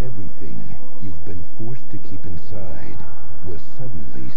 Everything you've been forced to keep inside was suddenly.